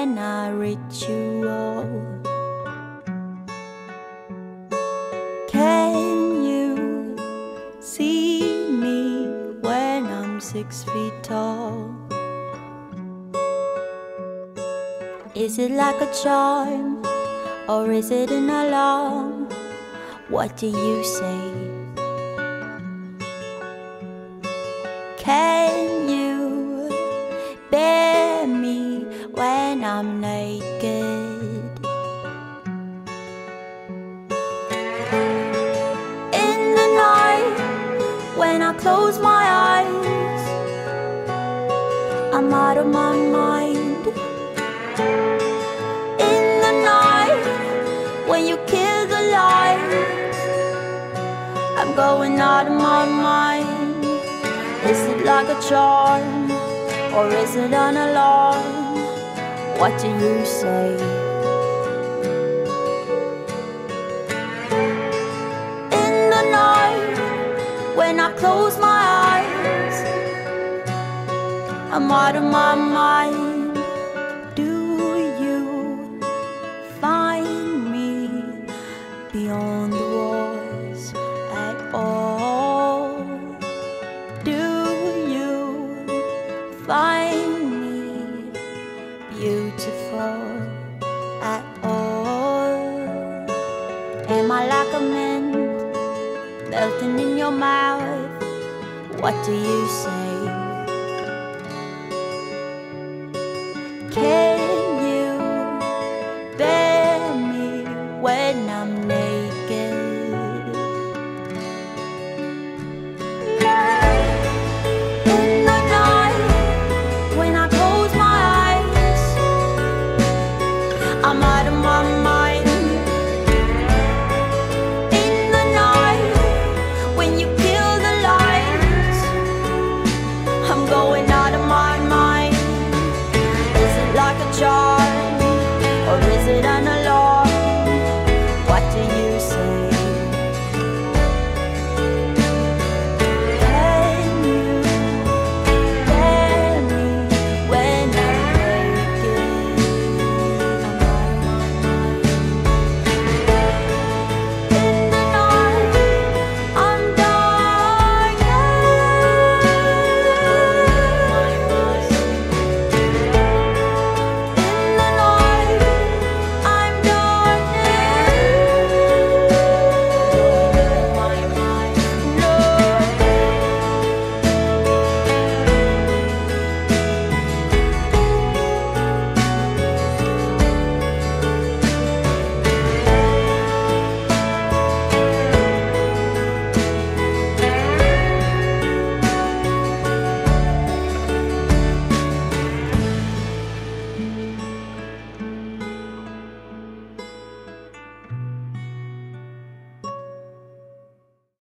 when I reach you. Can you see me when I'm six feet tall? Is it like a charm or is it an alarm? What do you say? Can you? When I'm naked? In the night, when I close my eyes, I'm out of my mind. In the night, when you kill the light, I'm going out of my mind. Is it like a charm or is it an alarm? What do you say? In the night, when I close my eyes, I'm out of my mind. Beautiful at all? Am I like a mint melting in your mouth? What do you say?